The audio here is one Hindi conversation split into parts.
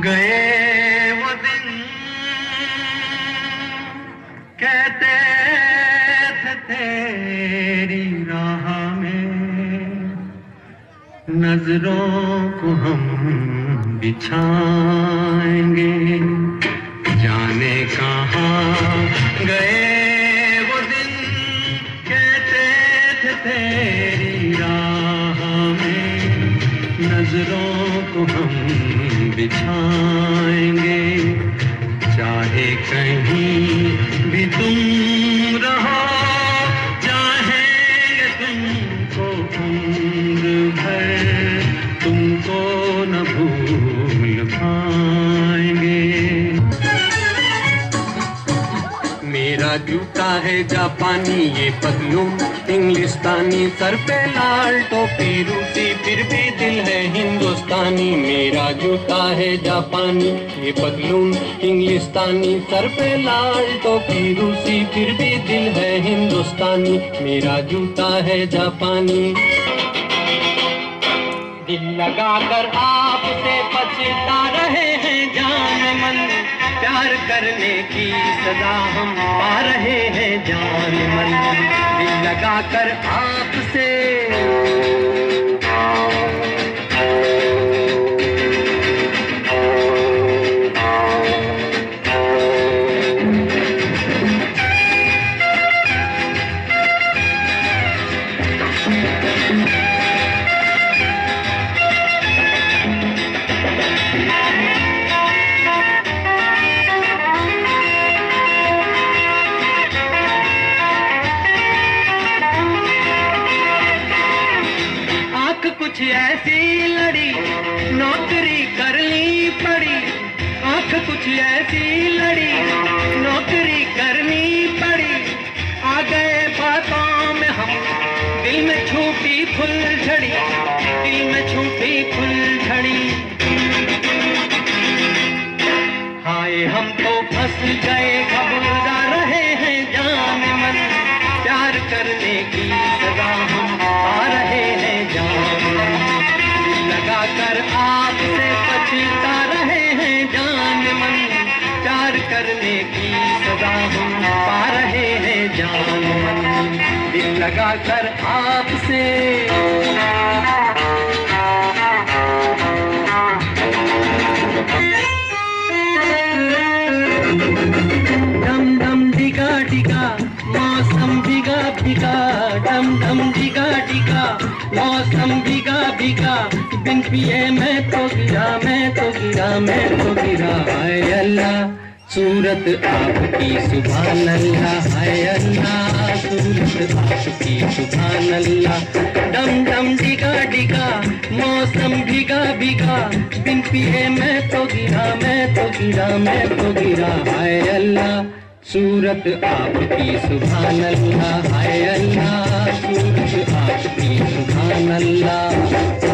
गए वो दिन। कहते थे, तेरी राह में नज़रों को हम बिछाएँगे। जाने कहाँ गए वो दिन। कहते थे, तेरी राह नज़रों को हम बिछाएँगे चाहे कहीं मेरा जूता है जापानी ये पगलू इंग्लिस्तानी सर पे लाल टोपी रूसी, फिर भी दिल है हिंदुस्तानी। मेरा जूता है जापानी ये पगलून इंग्लिस्तानी सर पे लाल टोपी रूसी, फिर भी दिल है हिंदुस्तानी। मेरा जूता है जापानी। दिल लगाकर आपसे पछता रहे प्यार करने की सदा हम पा रहे हैं जान मन। दिल लगा कर आपसे कुछ ऐसी लड़ी, नौकरी करनी पड़ी। आँख कुछ ऐसी लड़ी, नौकरी करनी पड़ी। आ गए बातों में हम, दिल में छूटी फुलझड़ी दिल में छूटी फुलझड़ी हाय, हम तो फंस गए घबरा रहे हैं जान मन। प्यार करने करने की सजा हम पा रहे हैं जान। दिल लगाकर आपसे डम डम डिगा डिगा मौसम भिगा भिगा डम डम डिगा डिगा मौसम भिगा भिगा बिन पिए मैं तो गिरा, मैं तो गिरा, मैं तो गिरा अल्लाह। सूरत आपकी सुभान अल्लाह है अल्लाह, सूरत आपकी सुभान अल्लाह डम डम डिगा डिगा, मौसम भिगा भिगा, बिन पिए मैं तो गिरा, मैं तो गिरा, मैं तो गिरा। हाय अल्लाह, सूरत आपकी सुभान अल्लाह हाय अल्लाह, सूरत आपकी सुभान अल्लाह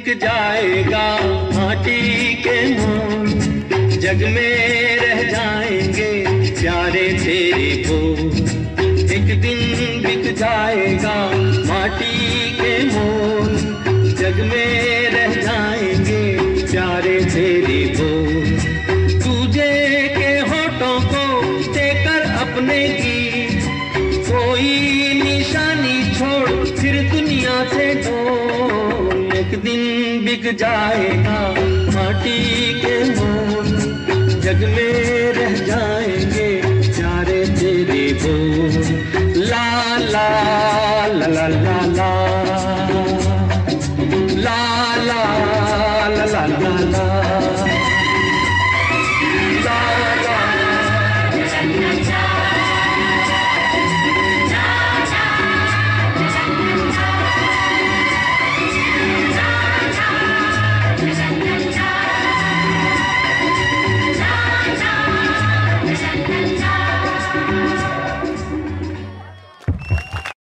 बिक जाएगा माटी के मोल। जग में रह जाएँगे प्यारे तेरे को एक दिन बिक जाएगा माटी के मोल। जग में रह जाएँगे प्यारे तेरे को तुझे के होठों को देकर अपने की कोई निशानी छोड़ फिर दुनिया से दिन बिक जाएगा माटी के मोल जग में रह जाएँगे।